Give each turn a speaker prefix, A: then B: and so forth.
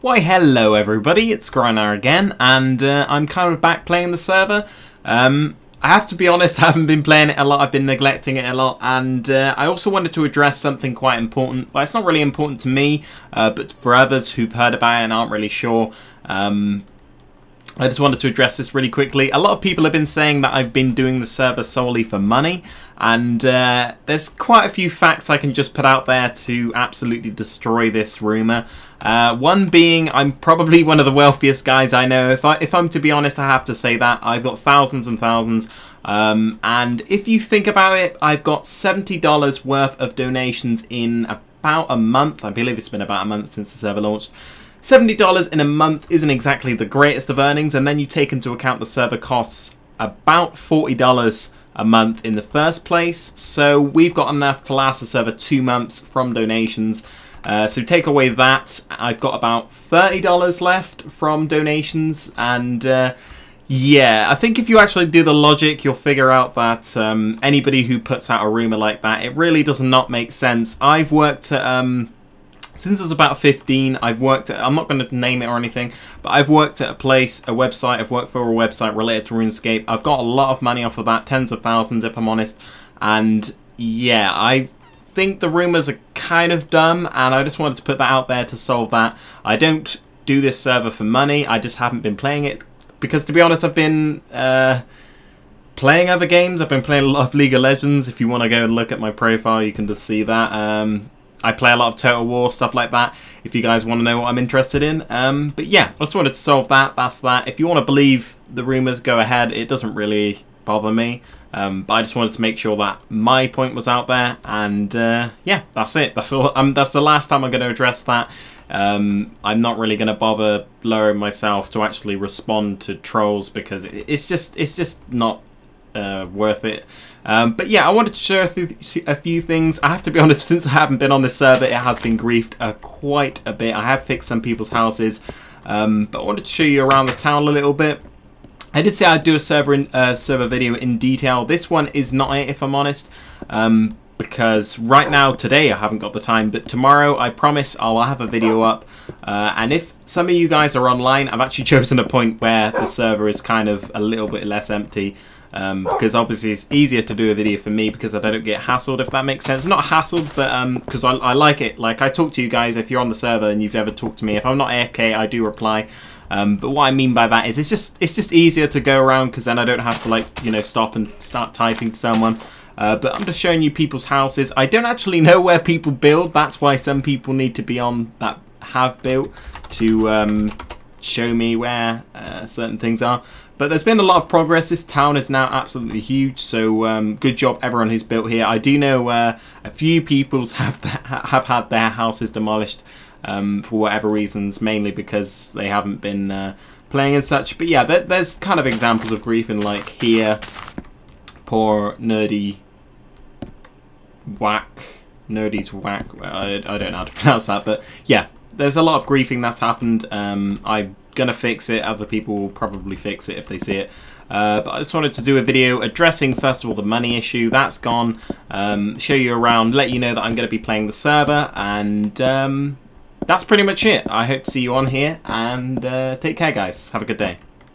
A: Why hello everybody, it's Grynar again, and uh, I'm kind of back playing the server. Um, I have to be honest, I haven't been playing it a lot, I've been neglecting it a lot, and uh, I also wanted to address something quite important. Well, it's not really important to me, uh, but for others who've heard about it and aren't really sure. Um, I just wanted to address this really quickly. A lot of people have been saying that I've been doing the server solely for money, and uh, there's quite a few facts I can just put out there to absolutely destroy this rumour. Uh, one being, I'm probably one of the wealthiest guys I know. If, I, if I'm to be honest, I have to say that. I've got thousands and thousands. Um, and if you think about it, I've got $70 worth of donations in about a month. I believe it's been about a month since the server launched. $70 in a month isn't exactly the greatest of earnings, and then you take into account the server costs about $40 a month in the first place. So we've got enough to last the server two months from donations. Uh, so take away that, I've got about $30 left from donations, and uh, yeah, I think if you actually do the logic, you'll figure out that um, anybody who puts out a rumor like that, it really does not make sense. I've worked at um, since I was about 15, I've worked at, I'm not going to name it or anything, but I've worked at a place, a website, I've worked for a website related to RuneScape. I've got a lot of money off of that, tens of thousands if I'm honest, and yeah, I think the rumours are kind of dumb, and I just wanted to put that out there to solve that. I don't do this server for money, I just haven't been playing it, because to be honest, I've been... Uh, playing other games. I've been playing a lot of League of Legends. If you want to go and look at my profile, you can just see that. Um, I play a lot of Total War, stuff like that, if you guys want to know what I'm interested in. Um, but yeah, I just wanted to solve that, that's that. If you want to believe the rumours, go ahead. It doesn't really bother me. Um, but I just wanted to make sure that my point was out there, and uh, yeah, that's it. That's all. Um, that's the last time I'm going to address that. Um, I'm not really going to bother lowering myself to actually respond to trolls because it's just it's just not uh, worth it. Um, but yeah, I wanted to share a few things. I have to be honest, since I haven't been on this server, it has been griefed uh, quite a bit. I have fixed some people's houses, um, but I wanted to show you around the town a little bit. I did say I'd do a server in, uh, server video in detail. This one is not it, if I'm honest, um, because right now, today, I haven't got the time, but tomorrow, I promise I'll have a video up. Uh, and if some of you guys are online, I've actually chosen a point where the server is kind of a little bit less empty. Um, because obviously it's easier to do a video for me because I don't get hassled if that makes sense. Not hassled, but because um, I, I, like it. Like I talk to you guys if you're on the server and you've ever talked to me. If I'm not AFK, I do reply. Um, but what I mean by that is it's just it's just easier to go around because then I don't have to like you know stop and start typing to someone. Uh, but I'm just showing you people's houses. I don't actually know where people build. That's why some people need to be on that have built to um, show me where uh, certain things are. But there's been a lot of progress. This town is now absolutely huge, so um, good job everyone who's built here. I do know uh, a few peoples have have had their houses demolished um, for whatever reasons, mainly because they haven't been uh, playing and such. But yeah, there, there's kind of examples of grief in like here, poor nerdy whack, nerdy's whack. I, I don't know how to pronounce that, but yeah, there's a lot of griefing that's happened. Um, I gonna fix it. Other people will probably fix it if they see it. Uh, but I just wanted to do a video addressing first of all the money issue. That's gone. Um, show you around, let you know that I'm going to be playing the server, and um, that's pretty much it. I hope to see you on here, and uh, take care, guys. Have a good day.